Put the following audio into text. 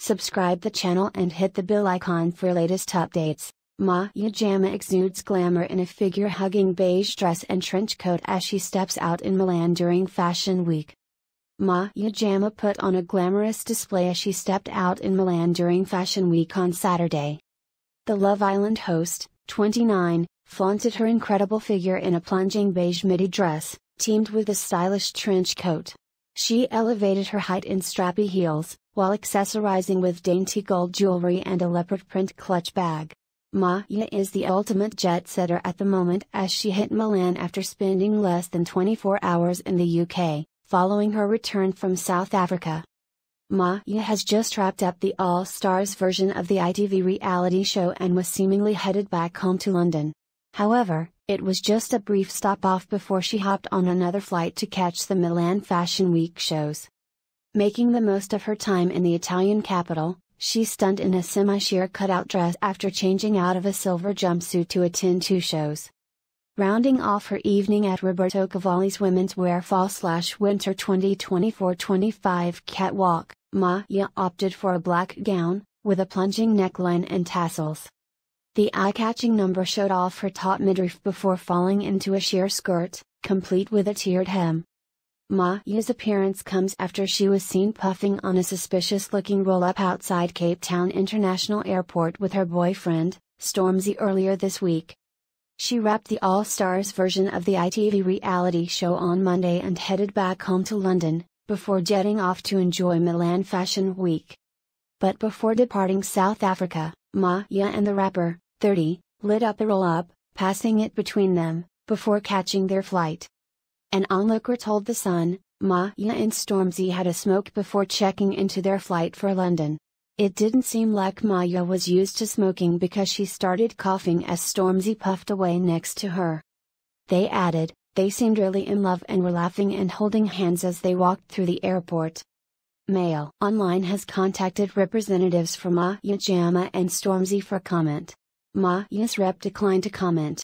Subscribe the channel and hit the bell icon for latest updates. Maya Jama exudes glamour in a figure-hugging beige dress and trench coat as she steps out in Milan during Fashion Week. Maya Jama put on a glamorous display as she stepped out in Milan during Fashion Week on Saturday. The Love Island host, 29, flaunted her incredible figure in a plunging beige midi dress, teamed with a stylish trench coat. She elevated her height in strappy heels, while accessorizing with dainty gold jewelry and a leopard print clutch bag. Maya is the ultimate jet setter at the moment as she hit Milan after spending less than 24 hours in the UK, following her return from South Africa. Maya has just wrapped up the All Stars version of the ITV reality show and was seemingly headed back home to London. However, it was just a brief stop off before she hopped on another flight to catch the Milan Fashion Week shows. Making the most of her time in the Italian capital, she stunned in a semi-sheer cutout dress after changing out of a silver jumpsuit to attend two shows. Rounding off her evening at Roberto Cavalli's Women's Wear Fall slash Winter 2024-25 catwalk, Maya opted for a black gown, with a plunging neckline and tassels. The eye-catching number showed off her top midriff before falling into a sheer skirt, complete with a tiered hem. Maya's appearance comes after she was seen puffing on a suspicious-looking roll-up outside Cape Town International Airport with her boyfriend, Stormzy earlier this week. She wrapped the All-Stars version of the ITV reality show on Monday and headed back home to London, before jetting off to enjoy Milan Fashion Week. But before departing South Africa, Maya and the rapper, 30, lit up the roll up, passing it between them, before catching their flight. An onlooker told The Sun, Maya and Stormzy had a smoke before checking into their flight for London. It didn't seem like Maya was used to smoking because she started coughing as Stormzy puffed away next to her. They added, they seemed really in love and were laughing and holding hands as they walked through the airport. Mail Online has contacted representatives from Maya Jama and Stormzy for comment. Maya's rep declined to comment.